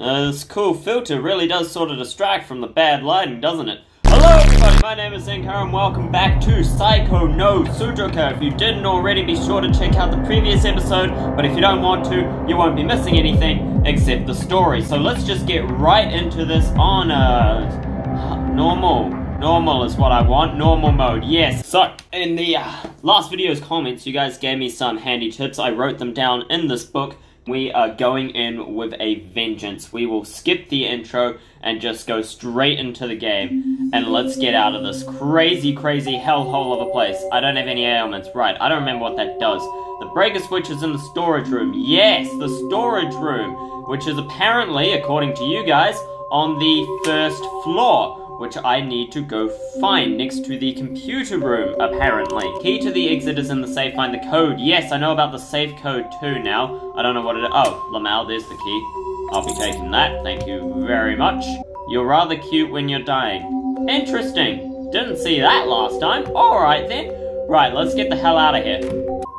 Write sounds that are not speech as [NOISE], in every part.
Uh, this cool filter really does sort of distract from the bad lighting, doesn't it? Hello everybody, my name is Senkara and welcome back to Psycho no Sudoku. If you didn't already, be sure to check out the previous episode, but if you don't want to, you won't be missing anything except the story. So let's just get right into this on, uh, normal. Normal is what I want, normal mode, yes. So, in the uh, last video's comments, you guys gave me some handy tips. I wrote them down in this book we are going in with a vengeance. We will skip the intro and just go straight into the game. And let's get out of this crazy, crazy hellhole of a place. I don't have any ailments. Right, I don't remember what that does. The breaker switch is in the storage room. Yes, the storage room. Which is apparently, according to you guys, on the first floor which I need to go find next to the computer room, apparently. Key to the exit is in the safe, find the code. Yes, I know about the safe code too now. I don't know what it is. Oh, Lamal, there's the key. I'll be taking that, thank you very much. You're rather cute when you're dying. Interesting. Didn't see that last time. Alright then. Right, let's get the hell out of here.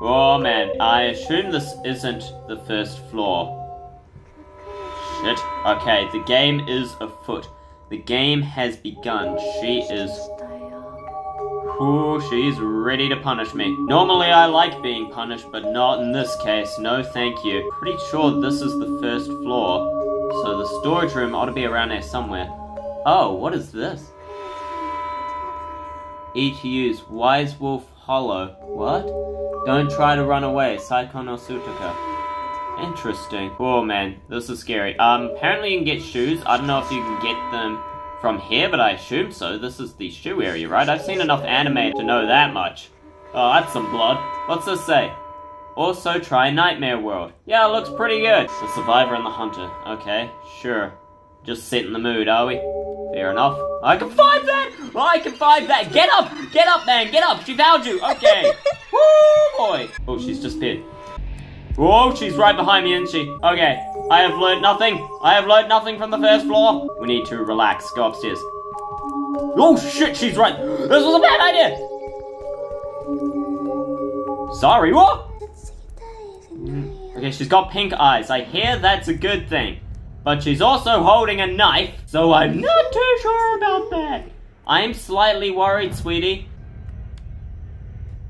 Oh man, I assume this isn't the first floor. Shit. Okay, the game is afoot. The game has begun. She is... Ooh, she's ready to punish me. Normally I like being punished, but not in this case. No thank you. Pretty sure this is the first floor. So the storage room ought to be around there somewhere. Oh, what is this? ETU's Wise Wolf Hollow. What? Don't try to run away. Saiko no Sutoka. Interesting. Oh man, this is scary. Um, apparently you can get shoes. I don't know if you can get them from here, but I assume so. This is the shoe area, right? I've seen enough anime to know that much. Oh, that's some blood. What's this say? Also try Nightmare World. Yeah, it looks pretty good. The Survivor and the Hunter. Okay, sure. Just set in the mood, are we? Fair enough. I can find that! I can find that! Get up! Get up, man! Get up! She found you! Okay. [LAUGHS] Woo, boy! Oh, she's just hit. Whoa, she's right behind me, isn't she? Okay, I have learned nothing. I have learned nothing from the first floor. We need to relax. Go upstairs. Oh shit, she's right. This was a bad idea. Sorry, what? Okay, she's got pink eyes. I hear that's a good thing. But she's also holding a knife, so I'm not too sure about that. I'm slightly worried, sweetie.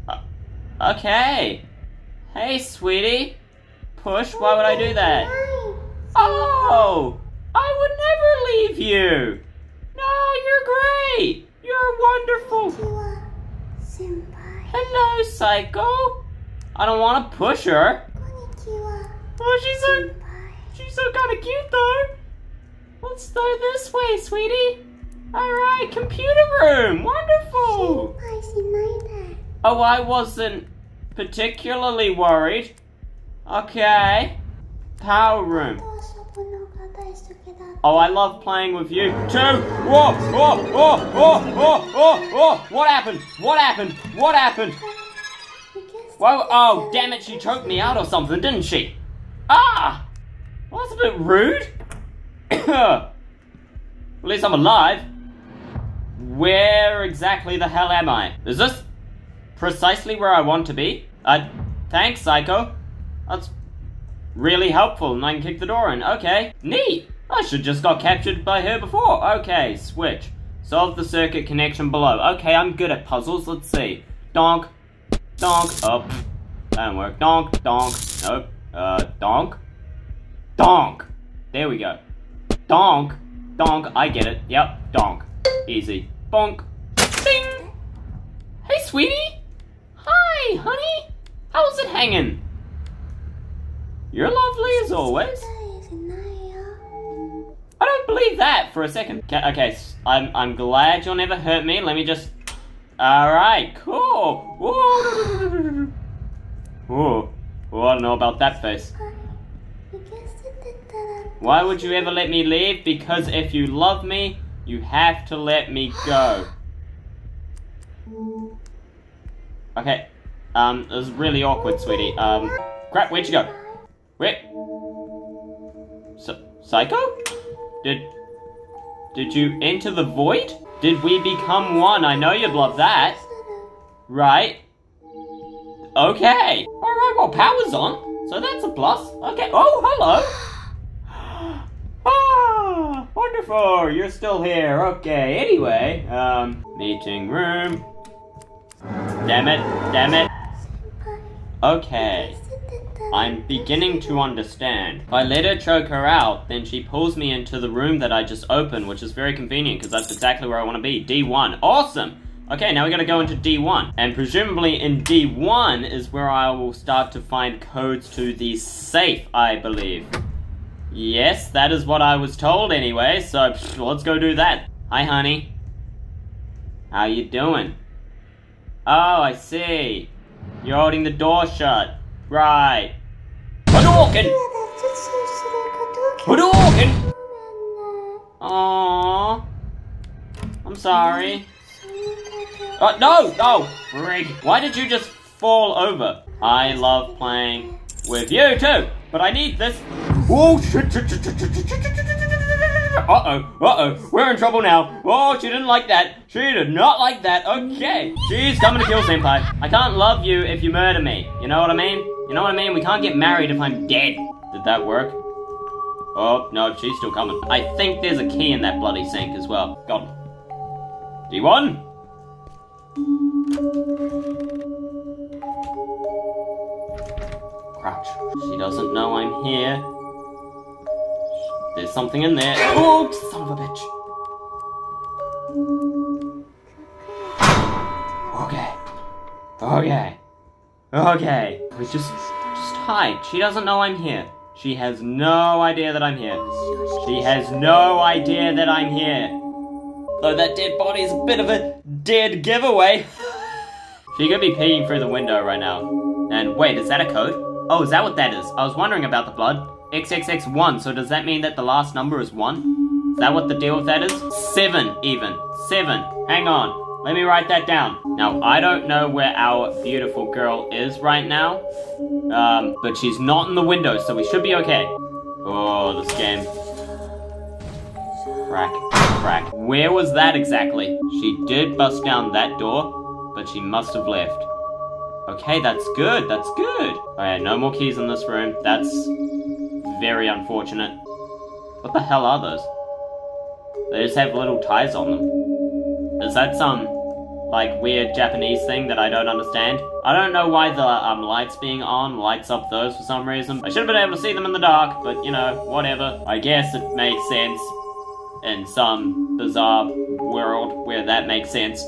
Uh, okay. Hey, sweetie. Push, why would I do that? Oh! I would never leave you! No, you're great! You're wonderful! Hello, Saiko! I don't want to push her. Oh, she's so... She's so kind of cute, though. Let's go this way, sweetie. Alright, computer room! Wonderful! Oh, I wasn't particularly worried. Okay. Power room. Oh, I love playing with you too. Whoa, whoa, whoa, whoa, whoa, whoa, whoa. What happened? What happened? What happened? Whoa, oh, damn it, she choked me out or something, didn't she? Ah! Well, that's a bit rude. [COUGHS] At least I'm alive. Where exactly the hell am I? Is this precisely where I want to be. Uh, thanks, Saiko. That's really helpful, and I can kick the door in. Okay, neat. I should just got captured by her before. Okay, switch. Solve the circuit connection below. Okay, I'm good at puzzles. Let's see. Donk. Donk. Up. Oh, that didn't work. Donk. Donk. Nope. Uh, donk. Donk. There we go. Donk. Donk. I get it. Yep. Donk. Easy. Bonk. Ding. Hey, sweetie. Hi, honey. How's it hanging? You're lovely as always. I don't believe that for a second. Okay, okay I'm, I'm glad you'll never hurt me. Let me just... Alright, cool. Whoa. Whoa. Whoa, I don't know about that face. Why would you ever let me leave? Because if you love me, you have to let me go. [GASPS] Okay, um, it was really awkward, sweetie. Um, crap, where'd you go? Where? Saiko? Did... Did you enter the void? Did we become one? I know you'd love that. Right. Okay. Alright, well, power's on. So that's a plus. Okay. Oh, hello. [GASPS] ah, wonderful! You're still here. Okay, anyway, um, meeting room. Damn it, damn it. Okay. I'm beginning to understand. If I let her choke her out, then she pulls me into the room that I just opened, which is very convenient because that's exactly where I want to be. D1. Awesome! Okay, now we gotta go into D1. And presumably in D1 is where I will start to find codes to the safe, I believe. Yes, that is what I was told anyway, so pff, let's go do that. Hi, honey. How you doing? Oh, I see. You're holding the door shut. Right. Hadouken! Hadouken! Aww. I'm sorry. Oh, no, no, Frig. Why did you just fall over? I love playing with you too, but I need this. Oh, shit, shit, shit, shit, shit, shit, shit, shit, shit, uh-oh, uh-oh, we're in trouble now. Oh, she didn't like that. She did not like that. Okay, she's coming to kill Senpai. I can't love you if you murder me. You know what I mean? You know what I mean? We can't get married if I'm dead. Did that work? Oh, no, she's still coming. I think there's a key in that bloody sink as well. Gone. D1? Crouch. She doesn't know I'm here. There's something in there. Oh, son of a bitch. Okay. Okay. Okay. We just, just hide. She doesn't know I'm here. She has no idea that I'm here. She has no idea that I'm here. Though that dead body is a bit of a dead giveaway. [LAUGHS] She could be peeking through the window right now. And wait, is that a code? Oh, is that what that is? I was wondering about the blood. XXX1, so does that mean that the last number is 1? Is that what the deal with that is? 7, even. 7. Hang on. Let me write that down. Now, I don't know where our beautiful girl is right now. Um, but she's not in the window, so we should be okay. Oh, this game. Crack, crack. Where was that exactly? She did bust down that door, but she must have left. Okay, that's good, that's good. Alright, no more keys in this room. That's very unfortunate. What the hell are those? They just have little ties on them. Is that some, like, weird Japanese thing that I don't understand? I don't know why the um, lights being on lights up those for some reason. I should have been able to see them in the dark, but, you know, whatever. I guess it makes sense in some bizarre world where that makes sense.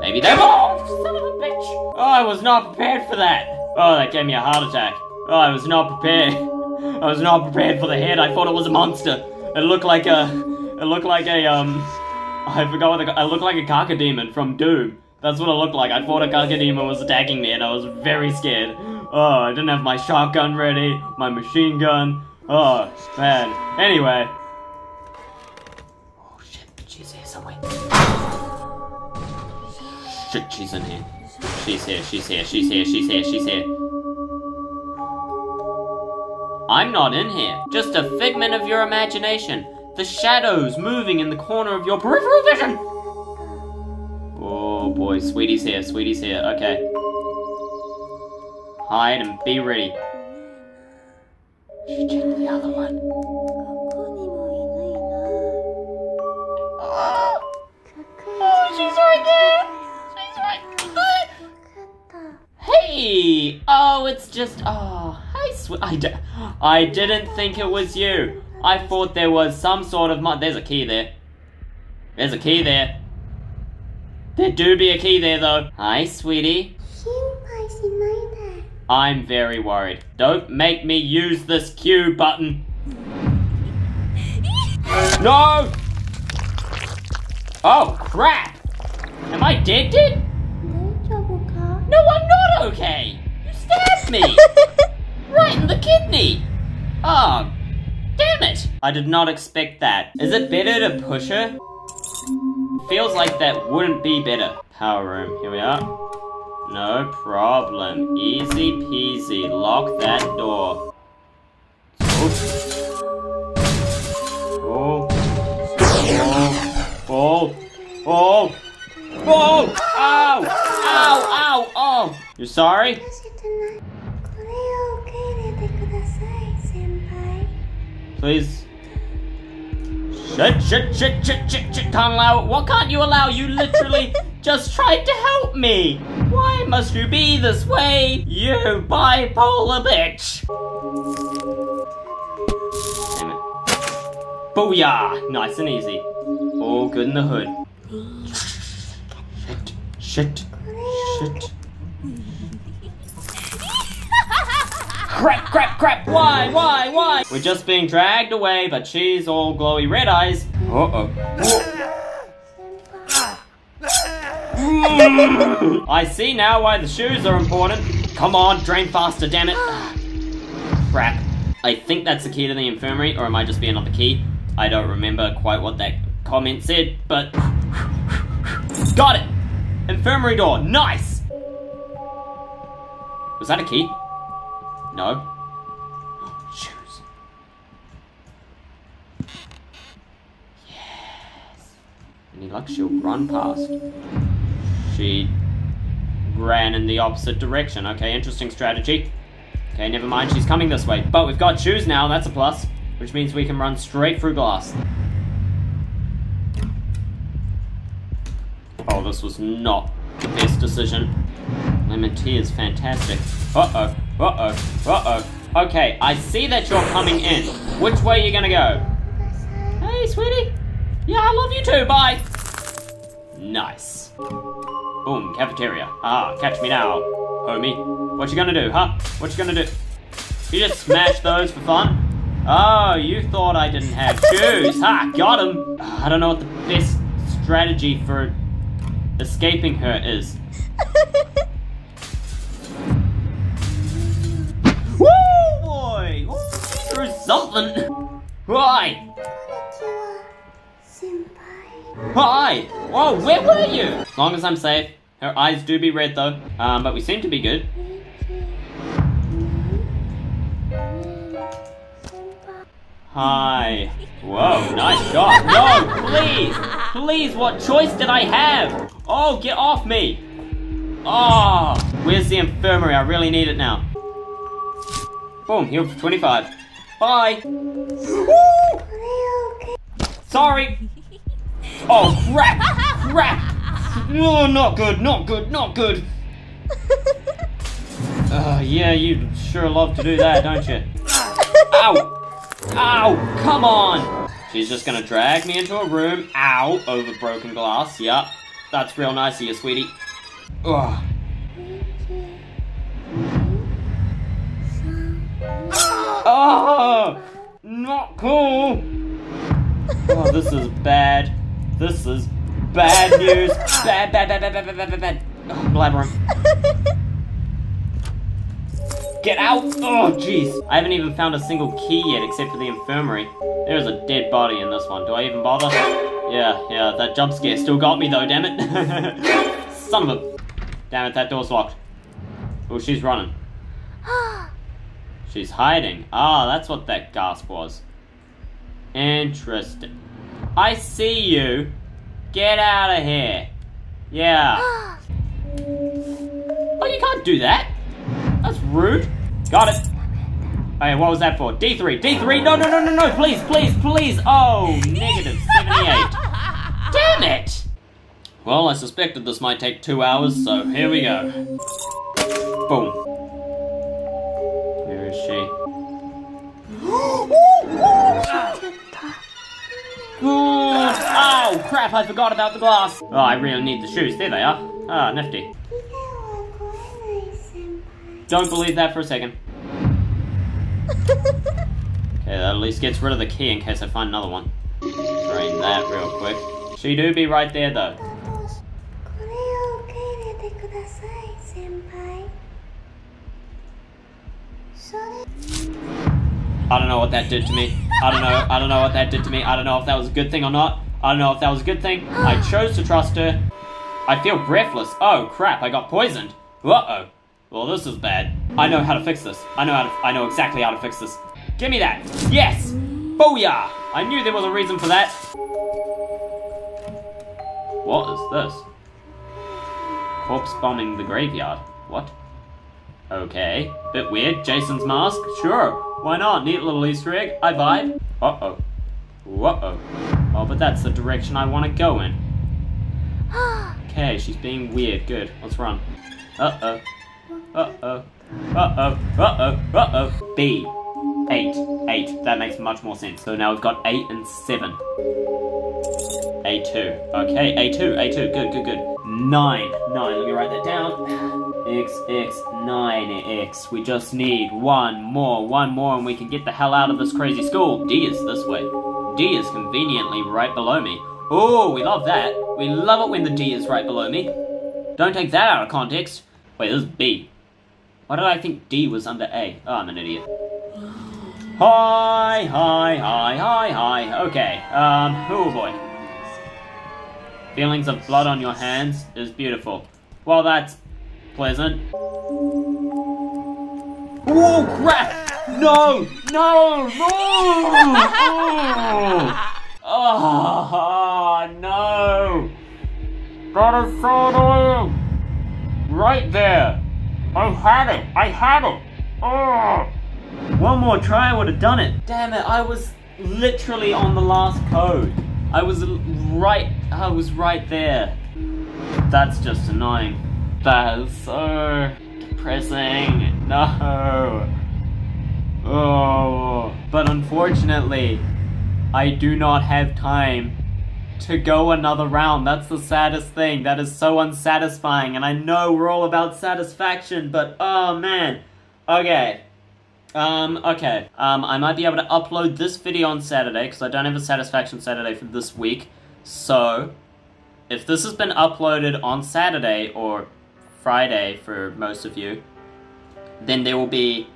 Maybe they- Oh, son of a bitch! Oh, I was not prepared for that! Oh, that gave me a heart attack. Oh, I was not prepared. I was not prepared for the head. I thought it was a monster. It looked like a. It looked like a um. I forgot what the. It looked like a Cacodemon from Doom. That's what it looked like. I thought a Cacodemon was attacking me, and I was very scared. Oh, I didn't have my shotgun ready, my machine gun. Oh man. Anyway. Oh shit, she's here somewhere. Shit, she's in here. She's here. She's here. She's here. She's here. She's here. I'm not in here. Just a figment of your imagination. The shadows moving in the corner of your peripheral vision. Oh boy, Sweetie's here. Sweetie's here. Okay. Hide and be ready. Should check the other one. Oh, oh she's right there. She's right there. Hey! Oh, it's just. Oh, I swear, I, d- I didn't think it was you. I thought there was some sort of There's a key there. There's a key there. There do be a key there though. Hi, sweetie. I'm very worried. Don't make me use this Q button. [LAUGHS] No! Oh, crap! Am I dead, dead? No, trouble, car. No, I'm not okay! You stabbed me! [LAUGHS] right in the kidney! Oh, damn it! I did not expect that. Is it better to push her? Feels like that wouldn't be better. Power room, here we are. No problem. Easy peasy. Lock that door. Oh. Oh. Oh. Oh. Oh. Ow. Ow. Ow. Oh. You're sorry? Please. Shit, shit, shit, shit, shit, shit, can't allow it. What can't you allow? You literally [LAUGHS] just tried to help me. Why must you be this way? You bipolar bitch. Damn it. Booyah! Nice and easy. All good in the hood. Shit, shit, shit. Crap, crap, crap! Why, why, why? We're just being dragged away, but she's all glowy red eyes. Uh oh. I see now why the shoes are important. Come on, drain faster, damn it. Crap. I think that's the key to the infirmary, or it might just be another key. I don't remember quite what that comment said, but. Got it! Infirmary door, nice! Was that a key? No. Shoes. Yes. Any luck, she'll run past. She ran in the opposite direction. Okay, interesting strategy. Okay, never mind, she's coming this way. But we've got shoes now, that's a plus. Which means we can run straight through glass. Oh, this was not the best decision. Lemon tea is fantastic. Uh-oh, uh-oh, uh-oh. Okay, I see that you're coming in. Which way are you gonna go? Hey, sweetie. Yeah, I love you too, bye. Nice. Boom, cafeteria. Ah, catch me now, homie. What you gonna do, huh? What you gonna do? You just smash those for fun? Oh, you thought I didn't have shoes. Ha, got him. I don't know what the best strategy for escaping her is. [LAUGHS] Threw something. Why? Hi! Whoa, where were you? As long as I'm safe. Her eyes do be red though, um, but we seem to be good. Hi. Whoa, nice shot. No, please! Please, what choice did I have? Oh, get off me! Oh, where's the infirmary? I really need it now. Boom, healed for 25. Bye! Woo! これ OK。Sorry! Oh, crap! Crap! No, not good, not good, not good! [LAUGHS] Uh, yeah, you sure love to do that, don't you? [LAUGHS] Ow! Ow! Come on! She's just gonna drag me into a room. Ow! Over broken glass. Yup. That's real nice of you, sweetie. Ugh. Oh, not cool. Oh, this is bad. This is bad news. [LAUGHS] Bad, bad, bad, bad, bad, bad, bad, bad. Oh, labyrinth. Get out! Oh, jeez. I haven't even found a single key yet except for the infirmary. There is a dead body in this one. Do I even bother? Yeah, yeah, that jump scare still got me though, damn it. [LAUGHS] Son of a... Damn it, that door's locked. Oh, she's running. [GASPS] [GASPS] [GASPS] She's hiding. Ah, that's what that gasp was. Interesting. I see you. Get out of here. Yeah. [GASPS] Oh, you can't do that. That's rude. Got it. Hey, what was that for? D3. D3. No, no, no, no, no. Please, please, please. Oh, negative 78. [LAUGHS] Damn it. Well, I suspected this might take two hours, so here we go. Boom. crap, I forgot about the glass. Oh, I really need the shoes. There they are. Ah, nifty. Don't believe that for a second. okay, that at least gets rid of the key in case I find another one. Drain that real quick. She do be right there though. I don't know what that did to me. I don't know. I don't know what that did to me. I don't know if that was a good thing or not. I don't know if that was a good thing. I [GASPS] chose to trust her. I feel breathless. Oh crap! I got poisoned. Uh oh. Well, this is bad. I know how to fix this. I know how to. I know exactly how to fix this. Give me that. Yes. Booyah! I knew there was a reason for that. What is this? Corpse bombing the graveyard. What? Okay. Bit weird. Jason's mask? Sure. Why not? Neat little Easter egg. I vibe. Uh-oh. Uh-oh. Oh, but that's the direction I want to go in. [GASPS] Okay, she's being weird. Good. Let's run. Uh-oh. Uh-oh. Uh-oh. Uh-oh. Uh-oh. B. Eight. Eight. That makes much more sense. So now we've got eight and seven. A2. Okay, A2, A2. Good, good, good. Nine. Nine. Let me write that down. X, X, 9X. We just need one more, one more, and we can get the hell out of this crazy school. D is this way. D is conveniently right below me. Oh, we love that. We love it when the D is right below me. Don't take that out of context. Wait, this is B. Why did I think D was under A? Oh, I'm an idiot. Hi, hi, hi, hi, hi. Okay, um, oh boy. Feelings of blood on your hands is beautiful. Well, that's pleasant. Oh, crap! No! No! No! Oh, oh no! That is so annoying! Right there! I had it! I had it! Oh! One more try would have done it. Damn it, I was literally on the last code. I was right, I was right there. That's just annoying. That is so depressing. No. Oh. But unfortunately, I do not have time to go another round. That's the saddest thing. That is so unsatisfying. And I know we're all about satisfaction, but oh man. Okay. Um, okay. Um, I might be able to upload this video on Saturday, because I don't have a Satisfaction Saturday for this week. So, if this has been uploaded on Saturday, or Friday for most of you, then there will be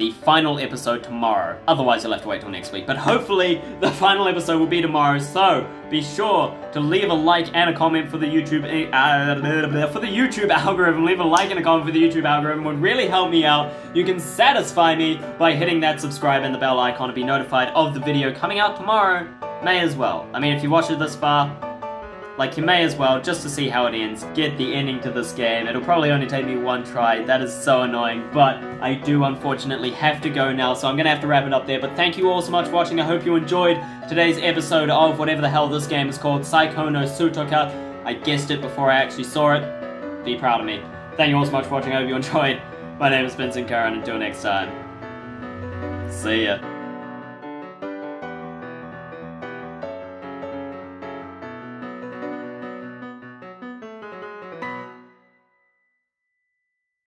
the final episode tomorrow. Otherwise, you'll have to wait till next week. But hopefully, the [LAUGHS] final episode will be tomorrow. So be sure to leave a like and a comment for the YouTube uh, for the YouTube [LAUGHS] algorithm. Leave a like and a comment for the YouTube algorithm would really help me out. You can satisfy me by hitting that subscribe and the bell icon to be notified of the video coming out tomorrow. May as well. I mean, if you watched it this far, like, you may as well, just to see how it ends, get the ending to this game. It'll probably only take me one try, that is so annoying, but I do unfortunately have to go now, so I'm gonna have to wrap it up there. But thank you all so much for watching, I hope you enjoyed today's episode of whatever the hell this game is called, Saiko no Sutoka. I guessed it before I actually saw it. Be proud of me. Thank you all so much for watching, I hope you enjoyed. My name is Vincent Curran, until next time. See ya.